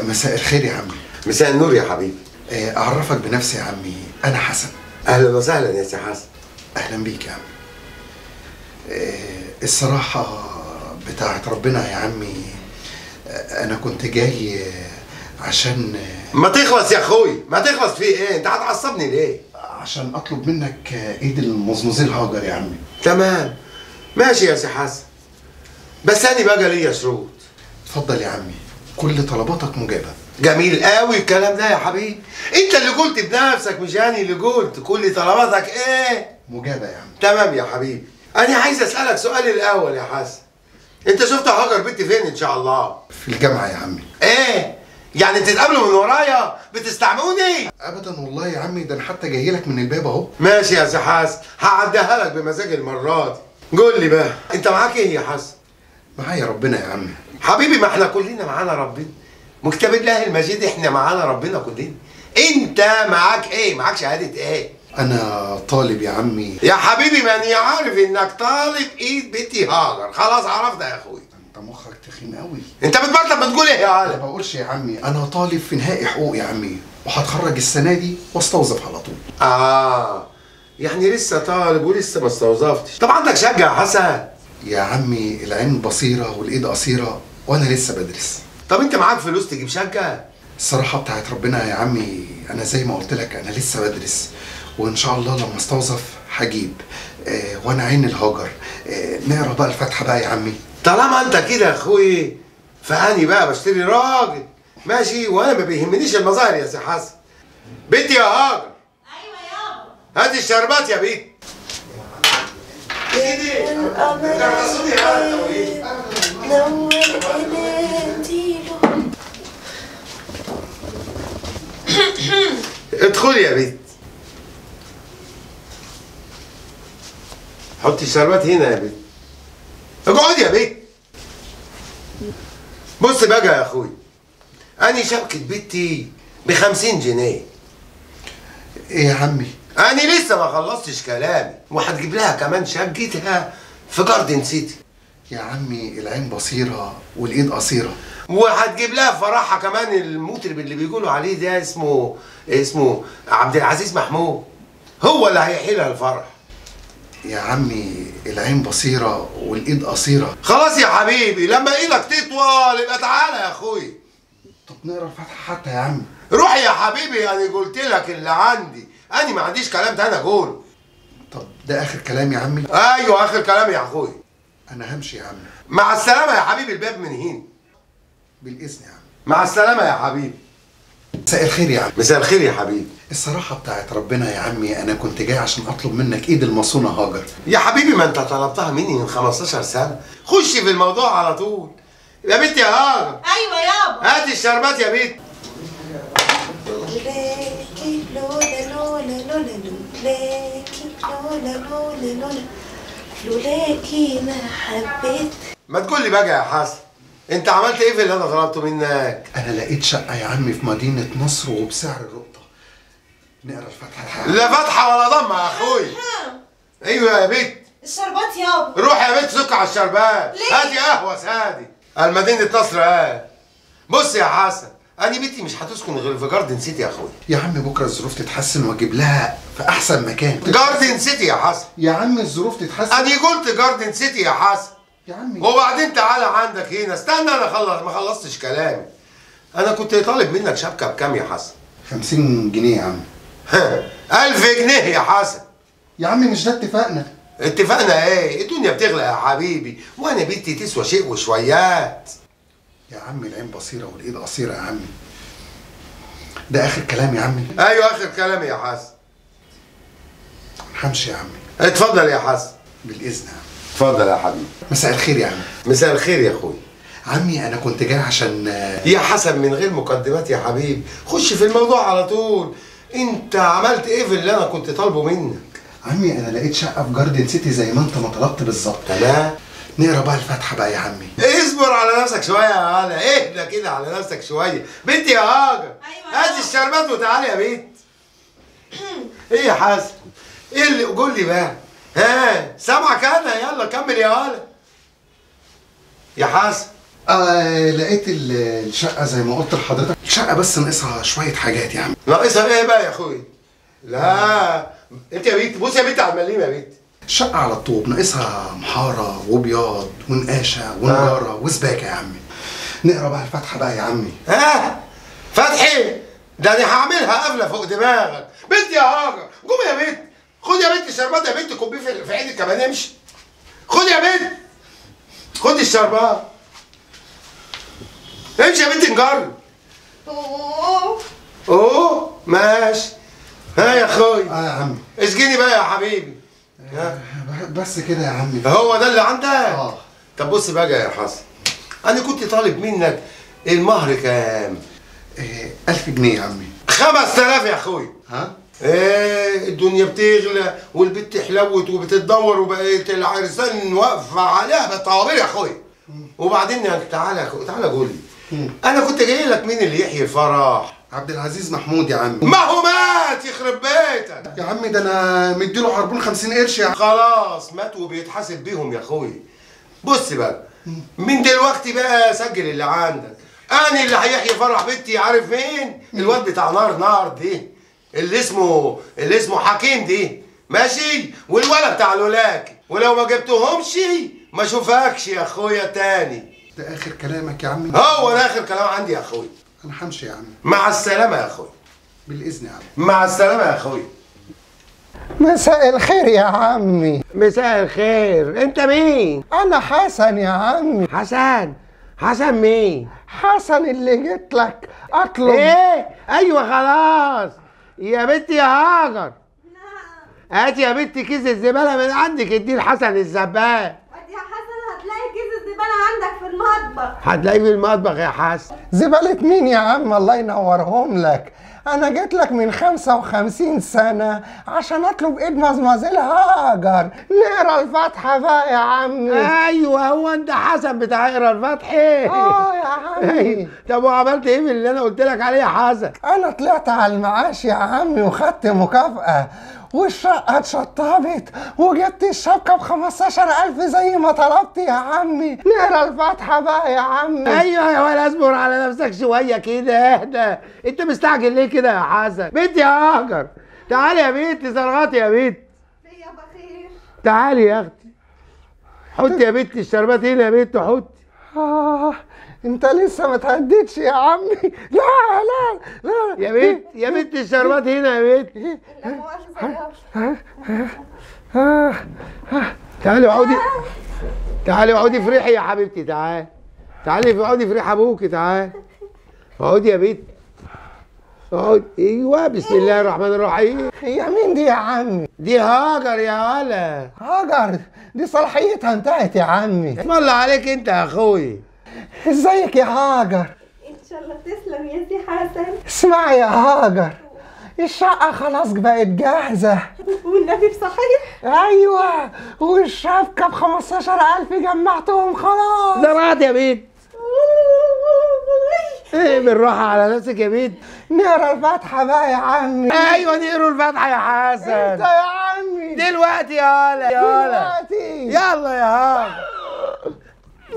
مساء الخير يا عمي. مساء النور يا حبيبي. آه، أعرفك بنفسي يا عمي. أنا حسن. أهلا وسهلا يا سي حسن. أهلا بيك يا عمي. آه، الصراحة بتاعت ربنا يا عمي آه، أنا كنت جاي عشان ما تخلص يا أخوي. ما تخلص في إيه؟ أنت هتعصبني ليه؟ عشان أطلب منك إيد المزمزيل هاجر يا عمي. تمام. ماشي يا سي حسن. بس أنا بقى ليا شروط. اتفضل يا عمي. كل طلباتك مجابة. جميل قوي الكلام ده يا حبيبي. انت اللي قلت بنفسك مش أنا اللي قلت. كل طلباتك إيه؟ مجابة يا عمي تمام يا حبيبي. أنا عايز أسألك سؤال الأول يا حسن. أنت شفت هاجر بنتي فين إن شاء الله؟ في الجامعة يا عمي. إيه؟ يعني بتتقابلوا من ورايا؟ بتستعموني أبدا والله يا عمي ده أنا حتى جاي لك من الباب أهو. ماشي يا حسن. هعديها لك بمزاج المرة دي. قول لي بقى أنت معاك إيه يا حسن؟ معايا ربنا يا عمي حبيبي ما إحنا كلنا معانا ربنا. مكتب الله المجيد إحنا معانا ربنا كلنا. انت معاك إيه؟ معاك شهادة إيه؟ أنا طالب يا عمي. يا حبيبي ماني عارف إنك طالب إيد بنتي هاجر. خلاص عرفت يا أخوي. أنت مخك تخين قوي أنت بتبطل بتقول إيه يا ما عالم بقولش يا عمي. أنا طالب في نهائي حقوق يا عمي. وهتخرج السنة دي واستوظف على طول. آه. يعني لسه طالب ولسه ما استوظفتش. طب عندك شقة يا حسن؟ يا عمي العين بصيرة والإيد قصيرة وأنا لسه بدرس. طب أنت معاك فلوس تجيب شقة؟ الصراحة بتاعت ربنا يا عمي أنا زي ما قلت لك أنا لسه بدرس. وإن شاء الله لما أستوظف هجيب. آه وأنا عين الهاجر. آه نقرأ بقى الفاتحة بقى يا عمي. طالما أنت كده يا أخوي فاني بقى بشتري راجل. ماشي؟ وأنا ما بيهمنيش المظاهر يا سي حسن. بنتي يا هاجر. أيوه يابا هاتي الشربات يا بنت الرسول يا بنت. حطي الشربات هنا يا بنت. اقعدي يا بنت. بص بقى يا أخوي. اني شبكة بنتي بخمسين جنيه. إيه يا عمي؟ أنا لسه ما خلصتش كلامي. وهتجيب لها كمان شقتها في جاردن سيتي يا عمي العين بصيرة والإيد قصيرة. وهتجيب لها فرحها كمان المطرب اللي بيقولوا عليه ده اسمه اسمه عبد العزيز محمود. هو اللي هيحيي لها الفرح. يا عمي العين بصيرة والإيد قصيرة. خلاص يا حبيبي لما إيدك تطول يبقى تعالى يا أخوي. طب نقرأ الفاتحه حتى يا عمي. روح يا حبيبي أنا قلت لك اللي عندي. أنا ما عنديش كلام تاني اقوله طب ده آخر كلام يا عمي؟ أيوه آخر كلام يا أخوي. أنا همشي يا عمي. مع السلامة يا حبيبي الباب من هنا. بالإذن يا عمي. مع السلامة يا حبيبي مساء الخير يا عمي. مساء الخير يا حبيبي الصراحة بتاعت ربنا يا عمي أنا كنت جاي عشان أطلب منك إيد المصونة هاجر. يا حبيبي ما أنت طلبتها مني من 15 سنة. خش في الموضوع على طول. يا بنت يا هاجر. أيوه يابا. هاتي الشربات يا بنت لولا لولا لولا لولاكي لولا لولا لولا لولاكي ما حبيت ما تقول لي بقى يا حسن انت عملت إيه في اللي أنا طلبته منك؟ أنا لقيت شقة يا عمي في مدينة نصر وبسعر الرقطة نقرا الفاتحة لا فتحه ولا ضمة يا أخوي. أيوه يا بنت الشربات يابا. روح يا بنت سك على الشربات. ليه؟ هاتي قهوة سادي. المدينة نصر آه. بص يا حسن. أنا بنتي مش هتسكن غير في جاردن سيتي يا أخوي. يا عمي بكرة الظروف تتحسن وأجيب لها في أحسن مكان. جاردن سيتي يا حسن. يا عمي الظروف تتحسن. أنا قلت جاردن سيتي يا حسن. يا عمي. وبعدين تعالى عندك هنا. استنى أنا خلص ما خلصتش كلامي. أنا كنت طالب منك شبكة بكام يا حسن؟ 50 جنيه يا عمي ألف جنيه يا حسن. يا عمي مش ده اتفقنا اتفقنا إيه؟ الدنيا بتغلى يا حبيبي. وأنا بنتي تسوى شيء وشويات. يا عمي العين بصيرة والإيد قصيرة يا عمي. ده آخر كلام يا عمي. أيوه آخر كلامي يا حسن. همشي يا عمي. اتفضل يا حسن. بالإذن يا عمي. اتفضل يا حبيبي. مساء الخير يا عمي. مساء الخير يا أخوي. عمي أنا كنت جاي عشان يا حسن من غير مقدمات يا حبيبي خش في الموضوع على طول. أنت عملت إيه في اللي أنا كنت طالبه منك؟ عمي أنا لقيت شقة في جاردن سيتي زي ما أنت ما طلبت بالظبط. تمام. نقرا بقى الفاتحة بقى يا عمي. اصبر على نفسك شوية يا هلا اهدى كده على نفسك شوية. بنتي يا هاجر. أيوة. هاتي الشربات وتعالي يا بنت. إيه يا حسن إيه اللي قول لي بقى؟ ها سامعك أنا؟ يلا كمل يا هلا يا حسن آه لقيت ال- الشقة زي ما قلت لحضرتك. الشقة بس ناقصها شوية حاجات يا عم. ناقصها إيه بقى يا أخوي؟ لا. انت يا بنت بص يا بنت على المليم يا بنت. الشقه على الطوب ناقصها محارة وبياض ونقاشة ونجاره وسباكة يا عمي. نقرأ بقى الفاتحة بقى يا عمي. ها؟ فتحي! ده أنا هعملها قفله فوق دماغك. بنت يا هاجر قوم يا بنت. خد يا بنت الشربات يا بنت كوبيه في في عينك كمان امشي. خد يا بنت. خد الشربات. امشي يا بنت نجرب أوه. أوه ماشي. ها يا أخوي. آه يا عمي. اسجني بقى يا حبيبي. بس كده يا عمي. هو ده اللي عندك؟ آه. طب بص بقى يا حسن أنا كنت طالب منك المهر كام؟ إيه، ألف جنيه يا عمي. 5000 يا أخوي. ها؟ إيه الدنيا بتغلى والبت حلوت وبتتدور وبقيت العرسان واقفة عليها بالطوابير يا أخوي. وبعدين تعالى تعالى قول لي. أنا كنت جاي لك مين اللي يحيي الفرح عبد العزيز محمود يا عمي. ما هو مات يخرب بيتك يا عمي ده أنا مديله عربون 50 قرش يا عم. خلاص مات وبيتحاسب بيهم يا أخوي. بص بقى من دلوقتي بقى سجل اللي عندك. أنا اللي هيحيي فرح بنتي عارف مين؟ الواد بتاع نار نار دي. اللي اسمه اللي اسمه حكيم دي. ماشي؟ والولد بتاع لولاك. ولو ما جبتهمش ما أشوفكش يا أخويا تاني. ده آخر كلامك يا عمي. هو ده آخر كلام عندي يا أخوي. أنا همشي يا عمي. مع السلامة يا أخوي. بالإذن يا عمي مع السلامة يا أخوي. مساء الخير يا عمي. مساء الخير. أنت مين؟ أنا حسن يا عمي. حسن. حسن مين؟ حسن اللي جيت لك. أطلب. إيه؟ أيوه خلاص. يا بنتي يا هاجر. هاتي يا بنتي كيس الزبالة من عندك. اديه لحسن الزبال يا حسن هتلاقي كيس الزبالة عندك في المطبخ. هتلاقيه في المطبخ يا حسن. زبالة مين يا عم؟ الله ينورهم لك. أنا جيت لك من 55 سنة عشان أطلب إيد مزمزيل هاجر. نقرا الفاتحة بقى يا عمي. أيوه هو أنت حسن بتاع اقرا الفتحي آه يا عمي. طب وعملت إيه من اللي أنا قلت لك عليه يا حسن؟ أنا طلعت على المعاش يا عمي وخدت مكافأة. والشقة اتشطبت وجبت الشبكة ب 15000 زي ما طلبت يا عمي. نقرا الفاتحة بقى يا عمي. أيوه يا ولا اصبر على نفسك شوية كده اهدى. انت مستعجل ليه كده يا حسن بنتي يا هاجر. تعالي يا بنتي زرغاتي يا بنت يا بخير. تعالي يا أختي. حطي يا بنتي الشربات هنا يا بنت حطي. آه. انت لسه ما تهديتش يا عمي. لا لا لا. يا بنت يا بنت الشربات هنا يا بنت. يابا آه. تعالي اقعدي تعالي اقعدي افرحي يا حبيبتي تعالي تعالي اقعدي افرحي ابوكي تعالي اقعدي يا بنت. اقعدي أيوه بسم الله الرحمن الرحيم. هي مين دي يا عمي؟ دي هاجر يا ولا. هاجر؟ دي صلاحيتها انتهت يا عمي. اسم الله عليك انت يا أخوي. ازيك يا هاجر؟ إن شاء الله تسلم يا سي حسن. اسمعي يا هاجر الشقة خلاص بقت جاهزة. والنبي صحيح أيوه والشبكة ب 15000 جمعتهم خلاص. زرعت يا بنت إيه بالراحة على نفسك يا بنت نقرأ الفاتحة بقى يا عمي. أيوه نقروا الفاتحة يا إنت حسن يا عمي. دلوقتي يا ولا يا ولا دلوقتي. يلا يا هاجر.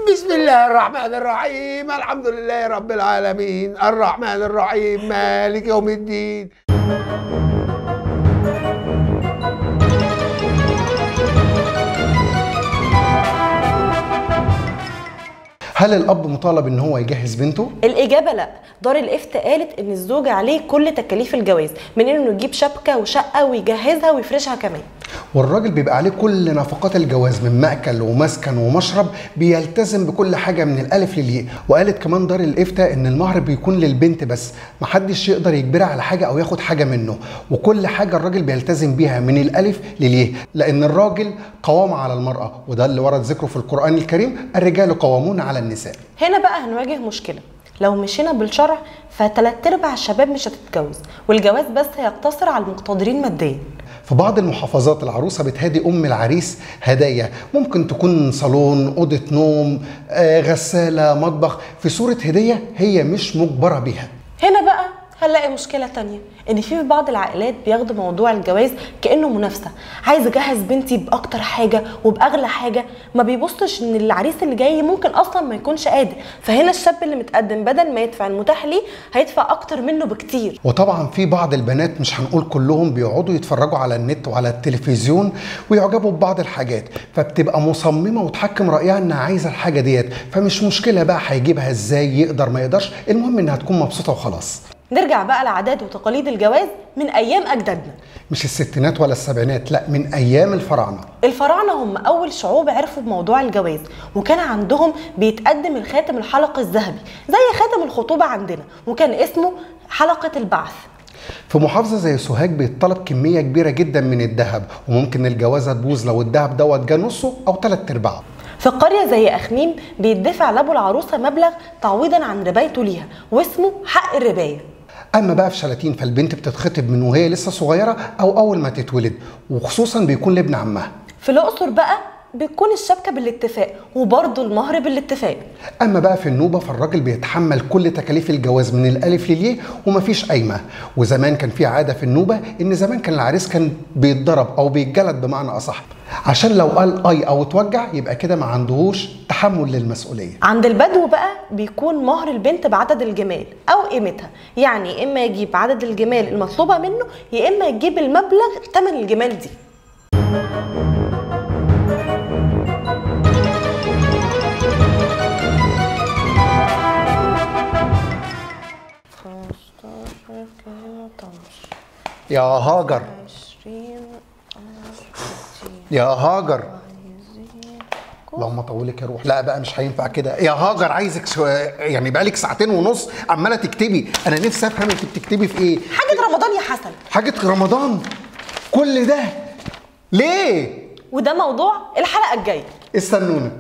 بسم الله الرحمن الرحيم. الحمد لله رب العالمين. الرحمن الرحيم. مالك يوم الدين. هل الأب مطالب إن هو يجهز بنته؟ الإجابة لا. دار الإفتاء قالت إن الزوج عليه كل تكاليف الجواز من إنه يجيب شبكة وشقة ويجهزها ويفرشها كمان. والراجل بيبقى عليه كل نفقات الجواز من مأكل ومسكن ومشرب بيلتزم بكل حاجة من الألف للياء. وقالت كمان دار الإفتاء إن المهر بيكون للبنت بس محدش يقدر يجبرها على حاجة أو ياخد حاجة منه. وكل حاجة الراجل بيلتزم بيها من الألف للياء. لأن الراجل قوام على المرأة وده اللي ورد ذكره في القرآن الكريم الرجال قوامون على النساء. هنا بقى هنواجه مشكلة. لو مشينا بالشرع فتلات أرباع الشباب مش هتتجوز والجواز بس هيقتصر على المقتدرين ماديا. في بعض المحافظات العروسة بتهدي أم العريس هدايا. ممكن تكون صالون أوضة نوم آه، غسالة مطبخ. في صورة هدية هي مش مجبرة بيها. هنا بقى هنلاقي مشكلة تانية؟ إن في بعض العائلات بياخدوا موضوع الجواز كأنه منافسة. عايز أجهز بنتي بأكتر حاجة وبأغلى حاجة. ما بيبصش إن العريس اللي جاي ممكن أصلا ما يكونش قادر. فهنا الشاب اللي متقدم بدل ما يدفع المتاح ليه هيدفع أكتر منه بكتير. وطبعا في بعض البنات مش هنقول كلهم بيقعدوا يتفرجوا على النت وعلى التلفزيون ويعجبوا ببعض الحاجات. فبتبقى مصممة وتحكم رأيها إنها عايزة الحاجة ديت. فمش مشكلة بقى هيجيبها إزاي يقدر ما يقدرش. المهم إنها تكون مبسوطة وخلاص. نرجع بقى لعادات وتقاليد الجواز من أيام أجدادنا. مش الستينات ولا السبعينات لا من أيام الفراعنة. الفراعنة هم أول شعوب عرفوا بموضوع الجواز وكان عندهم بيتقدم الخاتم الحلقي الذهبي زي خاتم الخطوبة عندنا وكان اسمه حلقة البعث. في محافظة زي سوهاج بيتطلب كمية كبيرة جدا من الذهب وممكن الجوازة تبوظ لو الذهب دوت جه نصه أو ثلاث أرباعه. في قرية زي أخميم بيدفع لأبو العروسة مبلغ تعويضا عن ربايته ليها واسمه حق الرباية. أما بقى في شلاتين فالبنت بتتخطب من وهي لسه صغيرة أو أول ما تتولد وخصوصا بيكون لابن عمها. في الأقصر بقى بتكون الشبكة بالاتفاق وبرضه المهر بالاتفاق. أما بقى في النوبة فالراجل بيتحمل كل تكاليف الجواز من الألف للياء ومفيش قايمة. وزمان كان في عادة في النوبة إن زمان كان العريس كان بيتضرب أو بيتجلد بمعنى أصح. عشان لو قال آي أو اتوجع يبقى كده ما عندهوش تحمل للمسؤولية. عند البدو بقى بيكون مهر البنت بعدد الجمال أو قيمتها. يعني يا إما يجيب عدد الجمال المطلوبة منه يا إما يجيب المبلغ تمن الجمال دي. يا هاجر. يا هاجر. اللهم طولك يا روح. لا بقى مش هينفع كده. يا هاجر عايزك شو... يعني بقالك ساعتين ونص عمالة تكتبي. أنا نفسي أفهم انت بتكتبي في إيه. حاجة رمضان يا حسن. حاجة رمضان. كل ده. ليه؟ وده موضوع الحلقة الجاية. استنونا